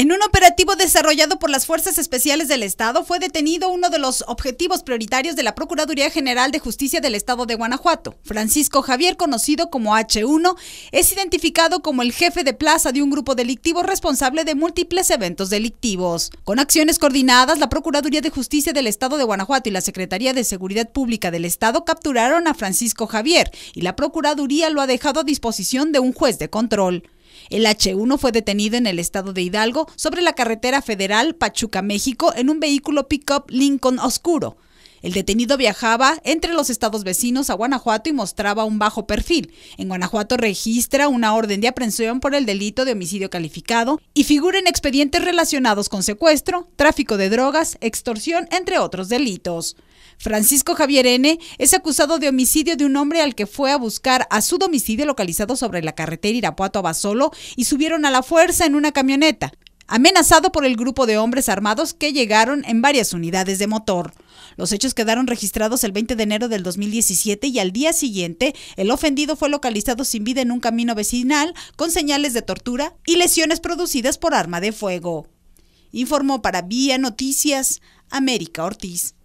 En un operativo desarrollado por las Fuerzas Especiales del Estado fue detenido uno de los objetivos prioritarios de la Procuraduría General de Justicia del Estado de Guanajuato. Francisco Javier, conocido como H1, es identificado como el jefe de plaza de un grupo delictivo responsable de múltiples eventos delictivos. Con acciones coordinadas, la Procuraduría de Justicia del Estado de Guanajuato y la Secretaría de Seguridad Pública del Estado capturaron a Francisco Javier y la Procuraduría lo ha dejado a disposición de un juez de control. El H1 fue detenido en el estado de Hidalgo sobre la carretera federal Pachuca, México, en un vehículo pickup Lincoln oscuro. El detenido viajaba entre los estados vecinos a Guanajuato y mostraba un bajo perfil. En Guanajuato registra una orden de aprehensión por el delito de homicidio calificado y figura en expedientes relacionados con secuestro, tráfico de drogas, extorsión, entre otros delitos. Francisco Javier N. es acusado de homicidio de un hombre al que fue a buscar a su domicilio localizado sobre la carretera Irapuato a Basolo y subieron a la fuerza en una camioneta amenazado por el grupo de hombres armados que llegaron en varias unidades de motor. Los hechos quedaron registrados el 20 de enero del 2017 y al día siguiente el ofendido fue localizado sin vida en un camino vecinal con señales de tortura y lesiones producidas por arma de fuego. Informó para Vía Noticias América Ortiz.